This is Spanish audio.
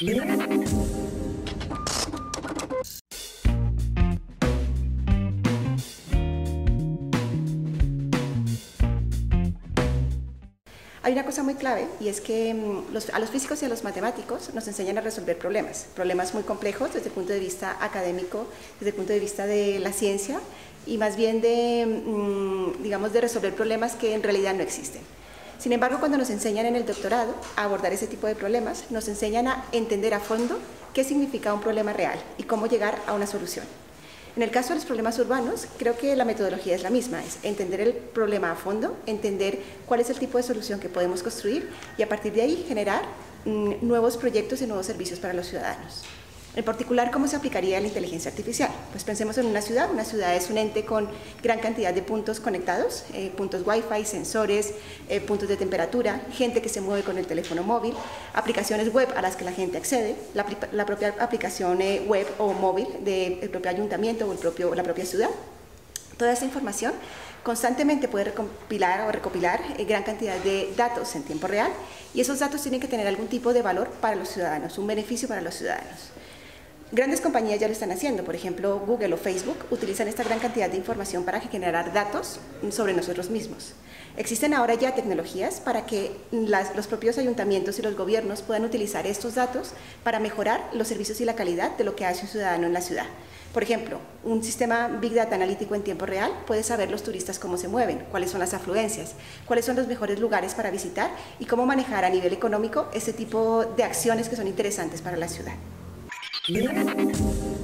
Hay una cosa muy clave y es que mm, a los físicos y a los matemáticos nos enseñan a resolver problemas, problemas muy complejos desde el punto de vista académico, desde el punto de vista de la ciencia y más bien de, mm, digamos, de resolver problemas que en realidad no existen. Sin embargo, cuando nos enseñan en el doctorado a abordar ese tipo de problemas, nos enseñan a entender a fondo qué significa un problema real y cómo llegar a una solución. En el caso de los problemas urbanos, creo que la metodología es la misma, es entender el problema a fondo, entender cuál es el tipo de solución que podemos construir y a partir de ahí generar mm, nuevos proyectos y nuevos servicios para los ciudadanos. En particular, ¿cómo se aplicaría la inteligencia artificial? Pues pensemos en una ciudad. Una ciudad es un ente con gran cantidad de puntos conectados, eh, puntos Wi-Fi, sensores, eh, puntos de temperatura, gente que se mueve con el teléfono móvil, aplicaciones web a las que la gente accede, la, propia aplicación eh, web o móvil del propio ayuntamiento o el propio, la propia ciudad. Toda esta información constantemente puede recopilar o recopilar gran cantidad de datos en tiempo real y esos datos tienen que tener algún tipo de valor para los ciudadanos, un beneficio para los ciudadanos. Grandes compañías ya lo están haciendo, por ejemplo Google o Facebook utilizan esta gran cantidad de información para generar datos sobre nosotros mismos. Existen ahora ya tecnologías para que los propios ayuntamientos y los gobiernos puedan utilizar estos datos para mejorar los servicios y la calidad de lo que hace un ciudadano en la ciudad. Por ejemplo, un sistema Big Data analítico en tiempo real puede saber los turistas cómo se mueven, cuáles son las afluencias, cuáles son los mejores lugares para visitar y cómo manejar a nivel económico ese tipo de acciones que son interesantes para la ciudad. Yeah.